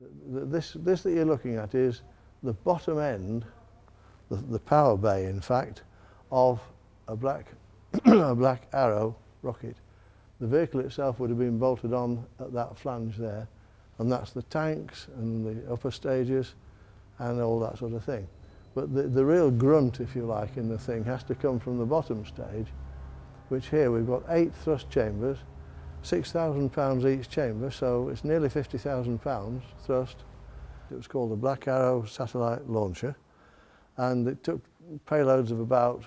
This, this that you're looking at is the bottom end, the, the power bay in fact, of a black, a black arrow rocket. The vehicle itself would have been bolted on at that flange there and that's the tanks and the upper stages and all that sort of thing. But the, the real grunt, if you like, in the thing has to come from the bottom stage, which here we've got eight thrust chambers, 6,000 pounds each chamber, so it's nearly 50,000 pounds thrust. It was called the Black Arrow Satellite Launcher, and it took payloads of about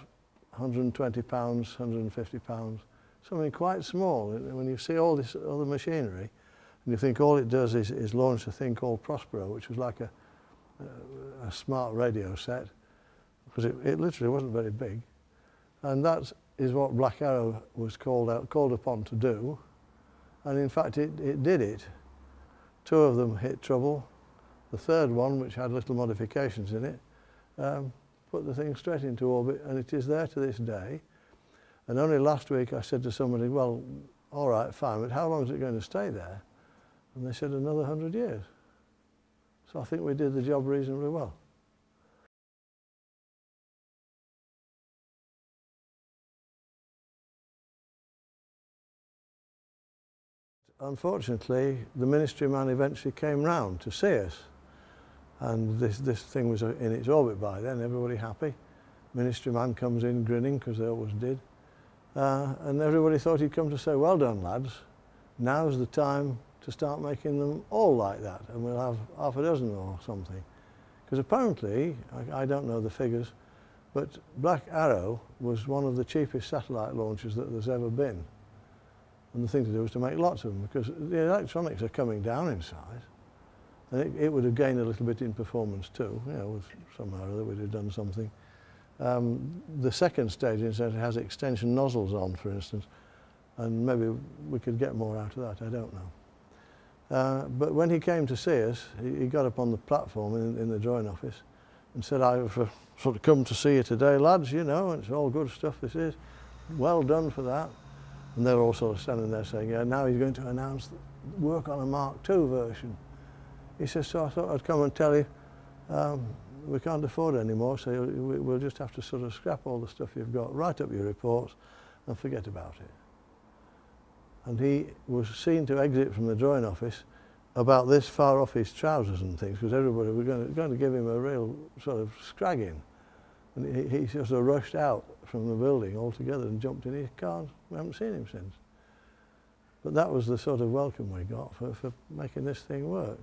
120 pounds, 150 pounds, something quite small. When you see all this other machinery, and you think all it does is, is launch a thing called Prospero, which was like a, a, a smart radio set, because it, it literally wasn't very big. And that is what Black Arrow was called, out, called upon to do. And in fact, it, it did it. Two of them hit trouble. The third one, which had little modifications in it, um, put the thing straight into orbit, and it is there to this day. And only last week I said to somebody, well, all right, fine, but how long is it going to stay there? And they said another 100 years. So I think we did the job reasonably well. Unfortunately, the ministry man eventually came round to see us. And this, this thing was in its orbit by then, everybody happy. Ministry man comes in grinning, because they always did. Uh, and everybody thought he'd come to say, well done, lads. Now's the time to start making them all like that, and we'll have half a dozen or something. Because apparently, I, I don't know the figures, but Black Arrow was one of the cheapest satellite launches that there's ever been. And the thing to do was to make lots of them, because the electronics are coming down in size. And it, it would have gained a little bit in performance too, you know, somehow or other we'd have done something. Um, the second stage instead has extension nozzles on, for instance, and maybe we could get more out of that, I don't know. Uh, but when he came to see us, he, he got up on the platform in, in the drawing office and said, I've uh, sort of come to see you today, lads, you know, it's all good stuff this is. Well done for that. And they're all sort of standing there saying, yeah, now he's going to announce work on a Mark II version. He says, so I thought I'd come and tell you, um, we can't afford it anymore, so we'll just have to sort of scrap all the stuff you've got, write up your reports and forget about it and he was seen to exit from the drawing office about this far off his trousers and things because everybody was going to, going to give him a real sort of scragging. And he, he sort of rushed out from the building altogether and jumped in his car. We haven't seen him since. But that was the sort of welcome we got for, for making this thing work.